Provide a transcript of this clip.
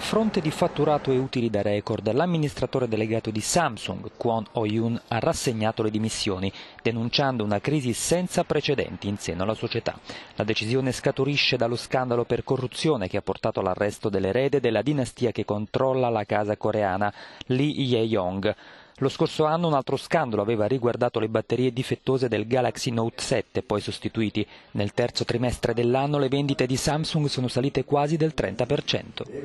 A fronte di fatturato e utili da record, l'amministratore delegato di Samsung, Kwon Oh-yoon, ha rassegnato le dimissioni, denunciando una crisi senza precedenti in seno alla società. La decisione scaturisce dallo scandalo per corruzione che ha portato all'arresto dell'erede della dinastia che controlla la casa coreana, Lee Ye-yong. Lo scorso anno un altro scandalo aveva riguardato le batterie difettose del Galaxy Note 7, poi sostituiti. Nel terzo trimestre dell'anno le vendite di Samsung sono salite quasi del 30%.